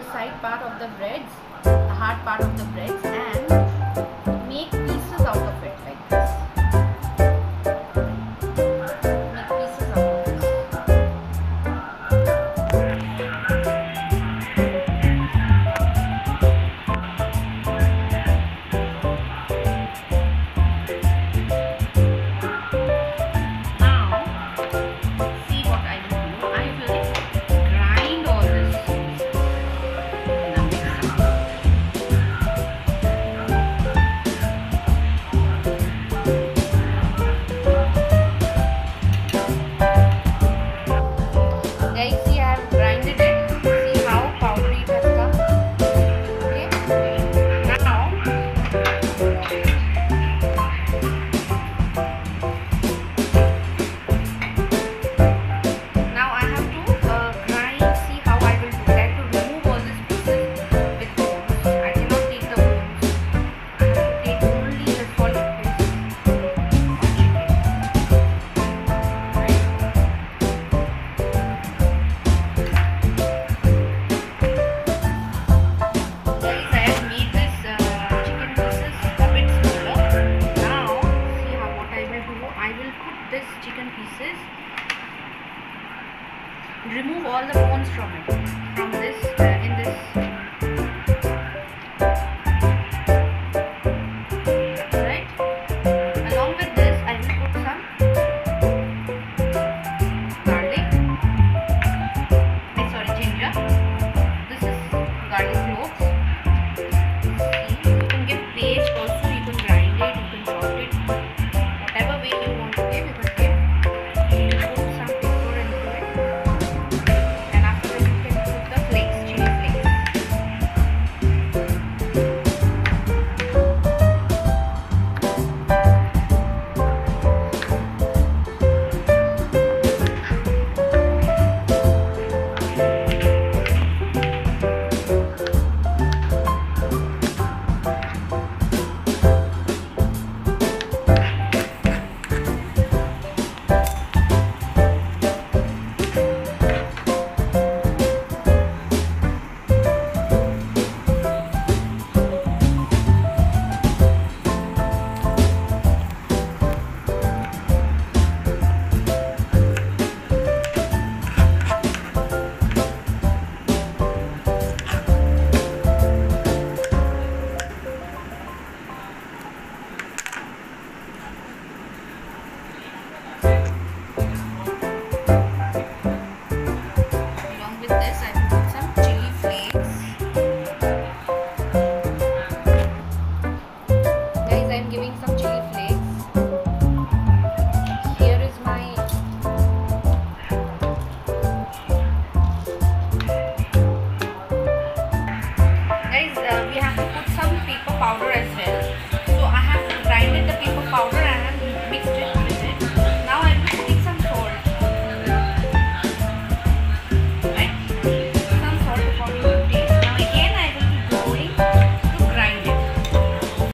the side part of the breads, the hard part of the breads and make pieces. Remove all the bones from it, from this, uh, in this this I will put some chili flakes. Guys I am giving some chili flakes. Here is my guys uh, we have to put some pepper powder as well